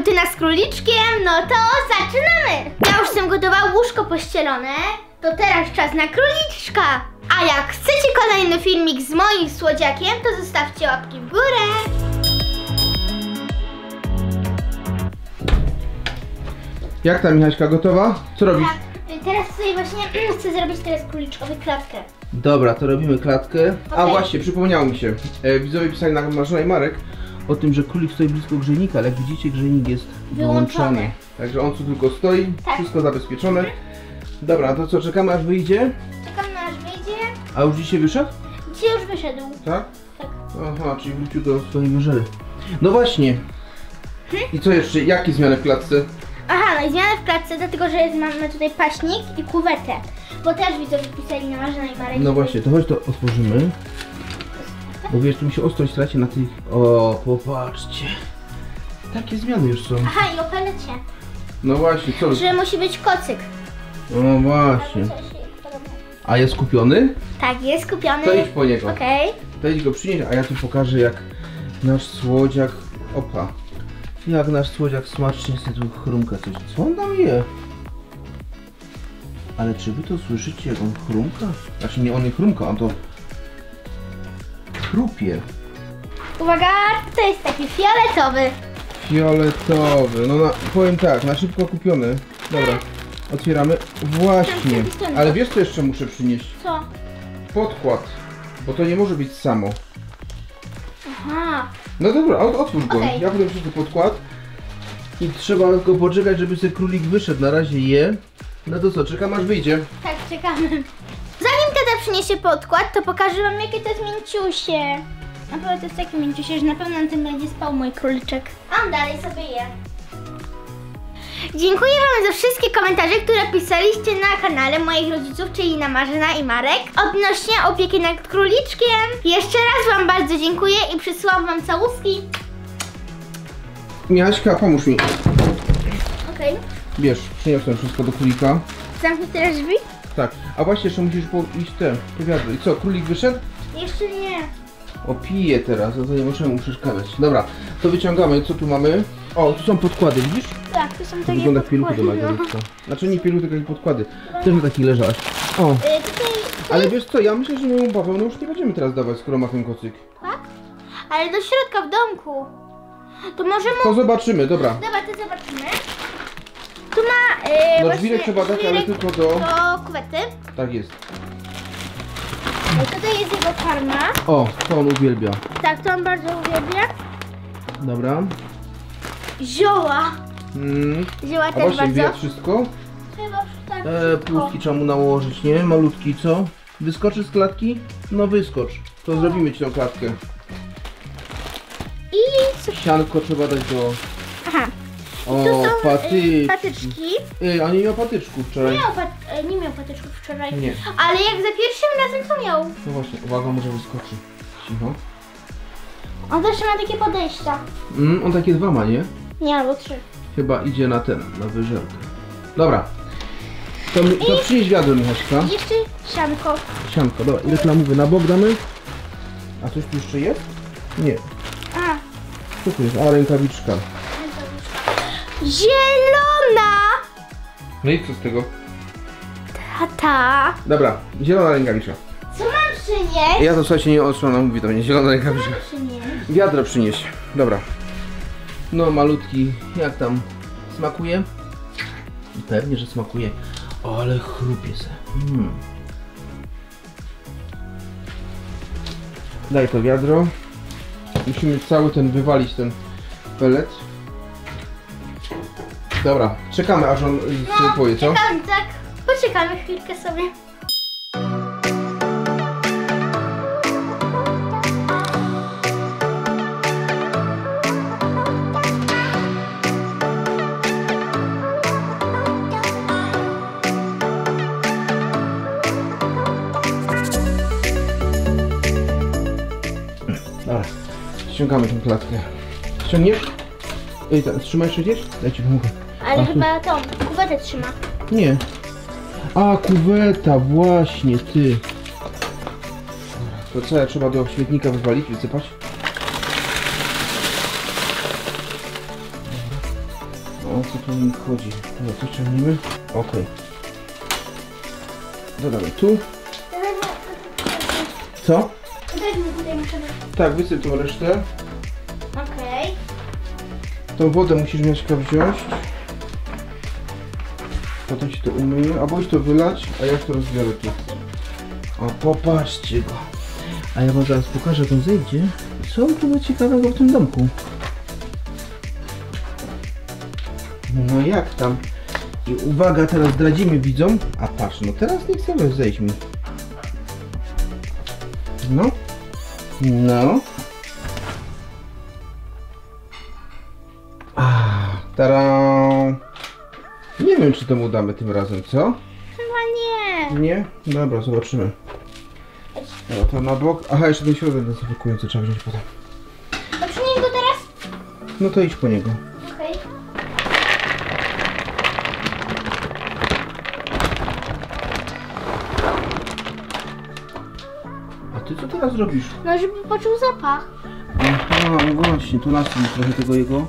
rutyna z króliczkiem, no to zaczynamy! Ja już jestem gotowa, łóżko pościelone, to teraz czas na króliczka! A jak chcecie kolejny filmik z moim słodziakiem, to zostawcie łapki w górę! Jak tam Michaśka, gotowa? Co robisz? Tak, y, teraz sobie właśnie chcę zrobić teraz króliczkowy klatkę. Dobra, to robimy klatkę. A Okej. właśnie, przypomniało mi się. E, widzowie pisali na Marzena i Marek o tym, że królik stoi blisko grzejnika, ale jak widzicie grzejnik jest wyłączony. Wyłączony. Także on tu tylko stoi, Tak. wszystko zabezpieczone. Dobra, to co, czekamy aż wyjdzie? Czekam na aż wyjdzie. A już dzisiaj wyszedł? Dzisiaj już wyszedł. Tak? Tak. Aha, czyli wrócił do swojej wyżery. No właśnie. I co jeszcze? Jakie zmiany w klatce? Aha, no i zmiana w klatce, dlatego że jest, mamy tutaj paśnik i kuwetę. Bo też widzowie pisali na Marzena i Marek. No właśnie, to chodź to otworzymy. Bo wiesz, tu mi się ostrość traci na tych... O, popatrzcie. Takie zmiany już są. Aha, i o pelecie. No właśnie, co? Że musi być kocyk. No właśnie. A jest kupiony? Tak, jest kupiony. To idź po niego. Okej. To idź go przynieść, a ja tu pokażę jak nasz słodziak... Opa. Jak nasz słodziak smacznie sobie tu chrumka coś. Co on tam je? Ale czy wy to słyszycie, jak on chrumka? Znaczy nie on nie chrumka, on to... Chrupie. Uwaga, to jest taki fioletowy. Fioletowy. No na, powiem tak, na szybko kupiony. Dobra, otwieramy. Właśnie. Ale wiesz co jeszcze muszę przynieść? Co? Podkład. Bo to nie może być samo. Aha. No dobra, ot- otwórz go. Okej. Ja potem przyjdę podkład. I trzeba tylko poczekać, żeby sobie królik wyszedł. Na razie je. No to co, czekam aż wyjdzie. Tak, czekamy. Przyniesie podkład, to pokażę wam jakie to jest mięciusie. Naprawdę to jest takie mięciusie, że na pewno na tym będzie spał mój króliczek. A on dalej sobie je. Dziękuję wam za wszystkie komentarze, które pisaliście na kanale moich rodziców, czyli na Marzena i Marek, odnośnie opieki nad króliczkiem. Jeszcze raz wam bardzo dziękuję i przysyłam wam całuski. Miaśka, pomóż mi. Okej. Bierz, przyniosłem wszystko do królika. Zamknij teraz drzwi? Tak. A właśnie jeszcze musisz po- iść te, to wiadro. I co, królik wyszedł? Jeszcze nie. Opije teraz, no to nie możemy mu przeszkadzać. Dobra, to wyciągamy, co tu mamy? O, tu są podkłady, widzisz? Tak, to są takie wygląda jak pieluchy do. Margaretka. Znaczy nie pieluchy, tylko podkłady. Też na takich leżałaś. O, tutaj, ale wiesz co, ja myślę, że my Paweł, no już nie będziemy teraz dawać, skoro ma ten kocyk. tak? Ale do środka w domku. To może mu... To zobaczymy, dobra. Dobra, to zobaczymy. Tu ma... Yy, No drzwirek trzeba dać, ale tylko do... do kuwety. Tak jest. Y, Tutaj jest jego karma. O, to on uwielbia. Tak, to on bardzo uwielbia. Dobra. Zioła. Mm. Zioła A też właśnie, bardzo. wie wszystko? Chyba tak. E, pustki trzeba mu nałożyć, nie? Malutki, co? Wyskoczy z klatki? No wyskocz. To zrobimy ci tą klatkę. I? Sianko trzeba dać do... Aha. Tu są y, paty... patyczki. Ej, a nie miał patyczków wczoraj. Nie miał, pat... y, nie miał patyczków wczoraj. Nie. Ale jak za pierwszym razem to miał. No właśnie, uwaga, może wyskoczy. Cicho. On też ma takie podejścia. Mm, on takie dwa ma, nie? Nie, albo trzy. Chyba idzie na ten, na wyżerkę. Dobra. To, mi- to przynieś wiadro, Michaśka. I jeszcze sianko. Sianko, dobra. I reklamowy na bok damy. A coś tu jeszcze jest? Nie. A, Co tu jest? A, rękawiczka. Zielona! No i co z tego? Tata. Dobra, zielona rękawiczka. Co mam przynieść? Ja to słuchajcie nie otrzymam, no mówi do mnie, zielona rękawiczka. Przynieść. Wiadro przynieś. Dobra. No malutki, jak tam? Smakuje? Pewnie, że smakuje. O, ale chrupie se. Mm. Daj to wiadro. Musimy cały ten wywalić ten pelet. Dobra, czekamy aż on sobie poje, co? Czekamy, tak. Poczekamy chwilkę sobie. Dobra, ściągamy tą klatkę. Ściągniesz? Ej, tak, trzymaj gdzieś? Daj ci pomogę. Ale chyba tą kuwetę trzyma. Nie. A, kuweta, właśnie, ty. To co, ja trzeba do śmietnika wywalić, wysypać? o co tu mi chodzi? Dobra, co ciągniemy? Okej. Dodamy tu. Co? Tak, wysyp tą resztę. Okej. Tą wodę musisz Miaśka wziąć. Potem ci to umyję. Albo już to wylać, a ja to rozbiorę tu. O, popatrzcie go. A ja wam zaraz pokażę, jak on zejdzie. Co tu ma ciekawego w tym domku? No jak tam? I uwaga, teraz zdradzimy widzom. A patrz, no teraz nie chcemy zejść mi. No. No. Tara. Nie wiem, czy to mu damy tym razem, co? Chyba nie. Nie? Dobra, zobaczymy. Dobra, to na bok. Aha, jeszcze ten środek dezynfekujący trzeba wziąć potem. A przynieś go teraz? No to idź po niego. Okej. A ty co teraz robisz? No, żeby poczuł zapach. Aha, no właśnie, to nas trochę tego jego.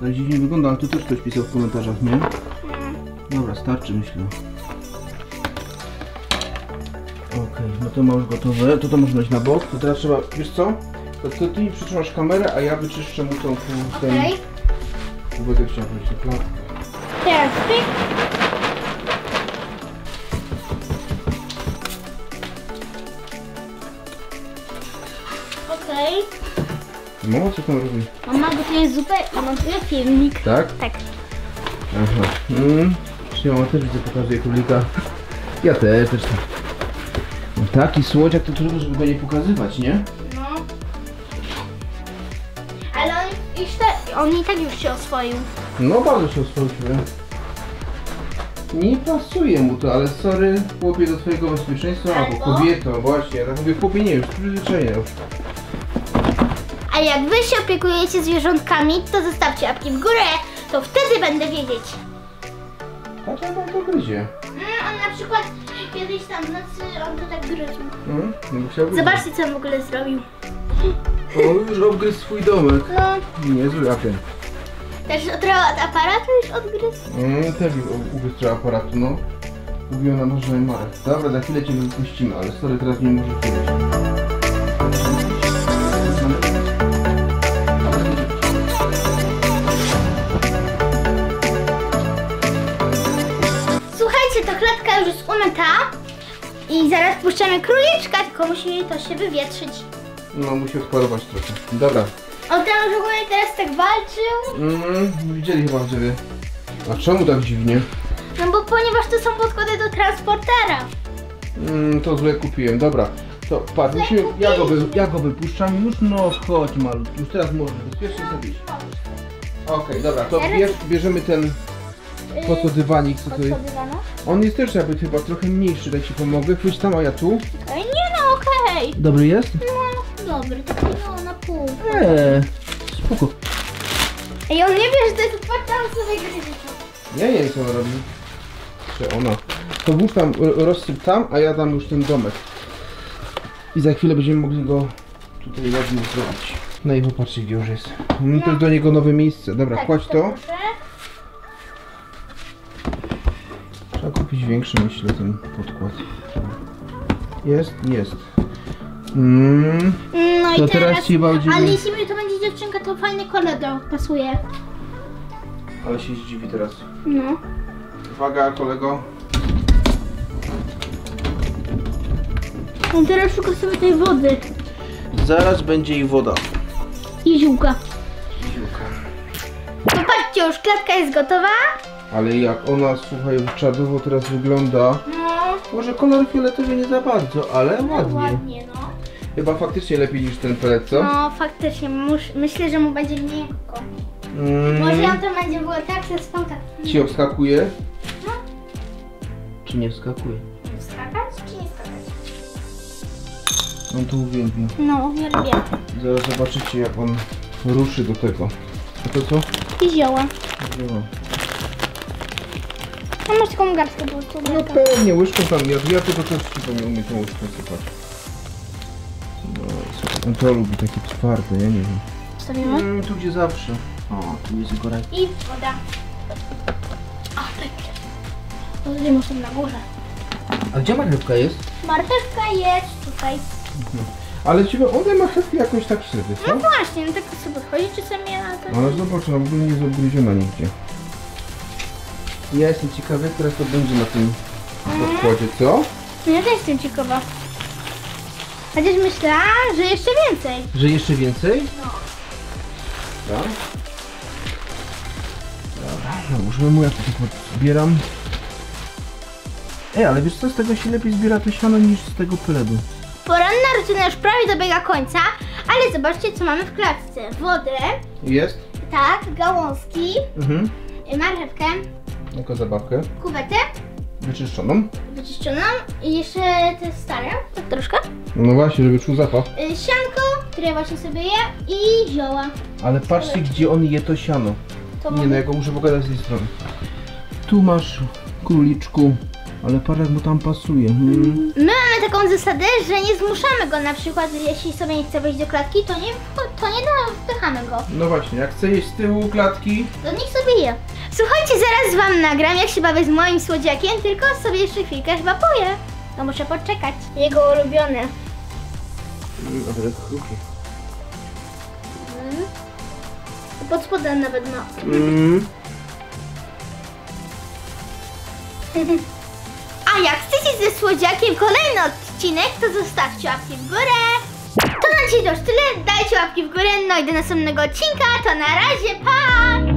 Tak dziwnie wygląda, ale tu też ktoś pisał w komentarzach, nie? Dobra, starczy myślę. Okej, no to ma już gotowe. To to można dać na bok. To teraz trzeba, wiesz co? To ty, ty mi przytrzymasz kamerę, a ja wyczyszczę mu tą ten... Okej. Będę chciał wejść na klatkę. Teraz pyk. Okej. No, co tam robi? Mama gotuje zupę, a montuje filmik. Tak? Tak. Aha. Mm. Czy mama też widzę, pokazuje królika. Ja też, też tak. No, taki słodziak to trudno, żeby go nie pokazywać, nie? No. Ale on, już te, on i tak już się oswoił. No bardzo się oswoił. Nie pasuje mu to, ale sorry, chłopie, do twojego bezpieczeństwa, albo kobieto, właśnie, ja tak mówię, chłopie, nie wiem, z przyzwyczajenia już. A jak wy się opiekujecie zwierzątkami, to zostawcie łapki w górę, to wtedy będę wiedzieć. Jak on to gryzie. Mm, on na przykład kiedyś tam w nocy, on to tak gryzł. Mm, no, chciałby- Zobaczcie, co on w ogóle zrobił. O, już obgryzł swój domek. No, Niezły apel. też trochę od aparatu już odgryzł. Mm, też ugryzł trochę aparatu, no. Mówiłem na może Marek. Dobra, za chwilę cię wypuścimy, ale sorry, teraz nie możesz powiedzieć. Już jest umyta. I zaraz puszczamy króliczka, tylko musi to się wywietrzyć. No, musi odparować trochę. Dobra. On tam w ogóle teraz tak walczył. Mm, widzieli chyba wtedy. A czemu tak dziwnie? No bo ponieważ to są podkłady do transportera. Mm, to złe kupiłem, dobra. To patrz, musimy, ja, go wy, ja go wypuszczam już, no chodź malutki, już teraz możesz bezpiecznie sobie iść. Okej, dobra, to bierz, bierzemy ten, po co dywanik. Podkładywano? On jest też jakby chyba trochę mniejszy, daj ci pomogę, chwyć tam, a ja tu. Okej, nie no, okej. Dobry jest? No, dobry, taki no na pół. Eee, spoko. Ej, on nie wie, że to jest podkład sobie gryzie. Ja nie wiem co ona robi. Czy ona. To włóż tam, rozsyp tam, a ja dam już ten domek. I za chwilę będziemy mogli go tutaj ładnie zrobić. No i popatrzcie gdzie już jest. No to jest do niego nowe miejsce. Dobra, Tak, kładź to. proszę. Kupić większy, myślę, ten podkład. Jest? Jest. Mm, No To i teraz teraz, ci będziemy- ale jeśli mi to będzie dziewczynka, to fajny kolor do pasuje. ale się zdziwi teraz. No. Uwaga, kolego. On teraz szuka sobie tej wody Zaraz będzie i woda. i ziółka. Popatrzcie, już klatka jest gotowa. Ale jak ona, słuchaj, czadowo teraz wygląda. No, Może kolor fioletowy nie za bardzo, ale no ładnie. ładnie, no. Chyba faktycznie lepiej niż ten pelet, co? No, faktycznie, mus- myślę, że mu będzie miękko. Mm, Może on to będzie było tak, że spał tak. Ci wskakuje? No. Czy nie wskakuje? Skakać czy nie skakać? On to uwielbia. No, uwielbiam. Zaraz zobaczycie jak on ruszy do tego. A to co? I zioła. No, A masz taką garstkę po prostu. no pewnie, łyżką tam, ja, ja tylko coś ci umiem tą łyżką sypać. No, to lubi takie twarde, ja nie wiem. Stawimy? Mm, tu gdzie zawsze. O, tu jest Igorek. I woda. O, będzie. Tutaj muszę na górze. A gdzie marchewka jest? Marchewka jest tutaj. Ale ciebie one marchewki jakoś tak średnio, co? No właśnie, no tak sobie chodzi czasami, a to... Ale zobacz, ona w ogóle nie jest obgryziona nigdzie. Ja jestem ciekawy, która to będzie na tym podkładzie, co? No ja też jestem ciekawa. Chociaż myślałam, że jeszcze więcej. Że jeszcze więcej? No. Tak? Dobra, załóżmy mu, ja to tylko zbieram. Ej, ale wiesz co, z tego się lepiej zbiera to siano niż z tego pledu. Poranna rutyna już prawie dobiega końca, ale zobaczcie co mamy w klatce. Wodę, Jest? tak, gałązki, Mhm. y, marchewkę, Jako zabawkę. kuwetę Wyczyszczoną. wyczyszczoną i jeszcze te stare, tak troszkę. No właśnie, żeby czuł zapach. Y, Sianko, które właśnie sobie je i zioła. Ale patrzcie, gdzie on je to siano. To Nie mamy- no, ja go muszę pogadać z tej strony. Tu masz króliczku, ale parę jak mu tam pasuje. Hmm. My mamy taką zasadę, że nie zmuszamy go na przykład, jeśli sobie nie chce wejść do klatki, to nie, to nie da, wpychamy go. No właśnie, jak chce jeść z tyłu klatki, To niech sobie je. Słuchajcie, zaraz wam nagram, jak się bawię z moim słodziakiem, tylko sobie jeszcze chwilkę chyba poję. To muszę poczekać. Jego ulubione. Te kruki. Mm. Pod spodem nawet ma. Mm. Jak chcecie ze słodziakiem kolejny odcinek, to zostawcie łapki w górę. To na dzisiaj to już tyle. Dajcie łapki w górę, no i do następnego odcinka. To na razie, pa!